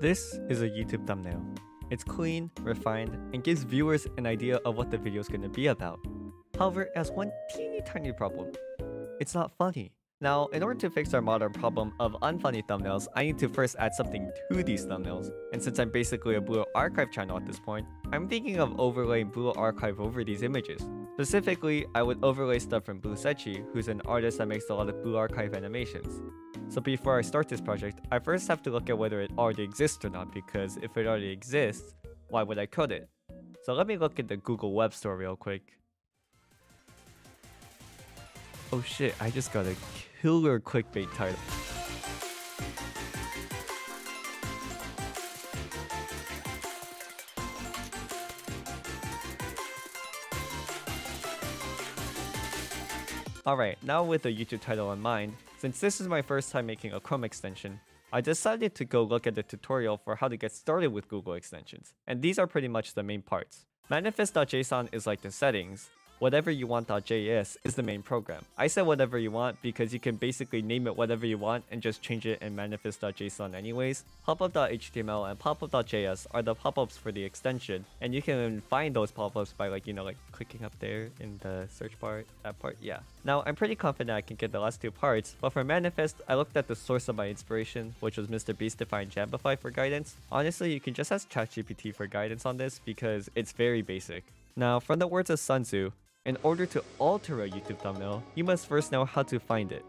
This is a YouTube thumbnail. It's clean, refined, and gives viewers an idea of what the video is going to be about. However, it has one teeny tiny problem. It's not funny. Now, in order to fix our modern problem of unfunny thumbnails, I need to first add something to these thumbnails. And since I'm basically a Blue Archive channel at this point, I'm thinking of overlaying Blue Archive over these images. Specifically, I would overlay stuff from Blue Sechi, who's an artist that makes a lot of Blue Archive animations. So before I start this project, I first have to look at whether it already exists or not, because if it already exists, why would I code it? So let me look at the Google Web Store real quick. Oh shit, I just got a killer clickbait title. Alright, now with the YouTube title in mind, since this is my first time making a Chrome extension, I decided to go look at the tutorial for how to get started with Google extensions, and these are pretty much the main parts. Manifest.json is like the settings, whatever you want.js is the main program. I said whatever you want because you can basically name it whatever you want and just change it in manifest.json anyways. Popup.html and popup.js are the pop-ups for the extension and you can find those pop-ups by like, you know, like clicking up there in the search bar, that part, yeah. Now, I'm pretty confident I can get the last two parts, but for Manifest, I looked at the source of my inspiration, which was Mr. Beastify Jambofy for guidance. Honestly, you can just ask ChatGPT for guidance on this because it's very basic. Now, from the words of Sun Tzu, in order to alter a YouTube thumbnail, you must first know how to find it.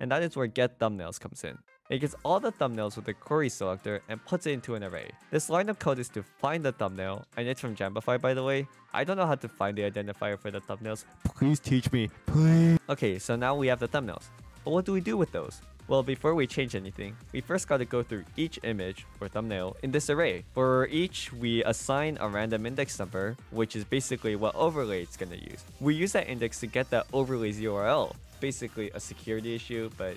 And that is where get thumbnails comes in. It gets all the thumbnails with the query selector and puts it into an array. This line of code is to find the thumbnail, and it's from Jambofy by the way. I don't know how to find the identifier for the thumbnails. Please teach me, please. Okay, so now we have the thumbnails. But what do we do with those? Well, before we change anything, we first got to go through each image or thumbnail in this array. For each, we assign a random index number, which is basically what overlay it's going to use. We use that index to get that overlay's URL, basically a security issue, but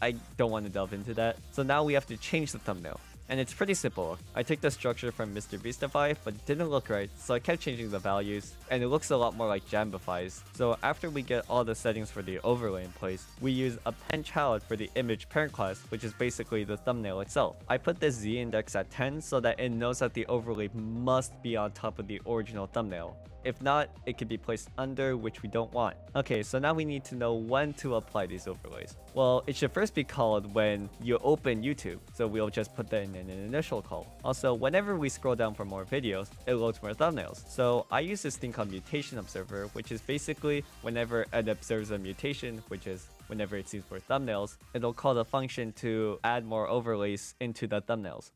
I don't want to delve into that. So now we have to change the thumbnail. And it's pretty simple. I took the structure from Mr. Beastify, but it didn't look right, so I kept changing the values, and it looks a lot more like Jambofy's. So after we get all the settings for the overlay in place, we use append child for the image parent class, which is basically the thumbnail itself. I put the z index at 10 so that it knows that the overlay must be on top of the original thumbnail. If not, it could be placed under, which we don't want. Okay, so now we need to know when to apply these overlays. Well, it should first be called when you open YouTube, so we'll just put that in an initial call. Also, whenever we scroll down for more videos, it loads more thumbnails. So I use this thing called Mutation Observer, which is basically whenever it observes a mutation, which is whenever it sees more thumbnails, it'll call the function to add more overlays into the thumbnails.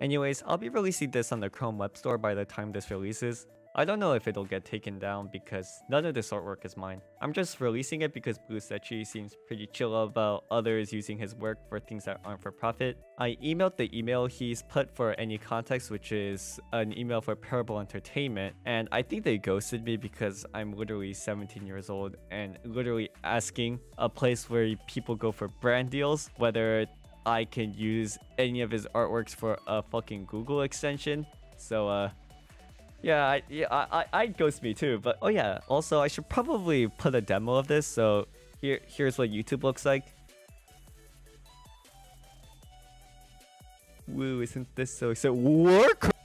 Anyways, I'll be releasing this on the Chrome Web Store by the time this releases. I don't know if it'll get taken down because none of this artwork is mine. I'm just releasing it because Blue Sechi seems pretty chill about others using his work for things that aren't for profit. I emailed the email he's put for any context, which is an email for Parable Entertainment, and I think they ghosted me because I'm literally 17 years old and literally asking a place where people go for brand deals, whether I can use any of his artworks for a fucking Google extension. So, uh, yeah, I, yeah, I, I, I'd ghost me too. But, oh yeah, also I should probably put a demo of this. So here, here's what YouTube looks like. Woo, isn't this so, so work?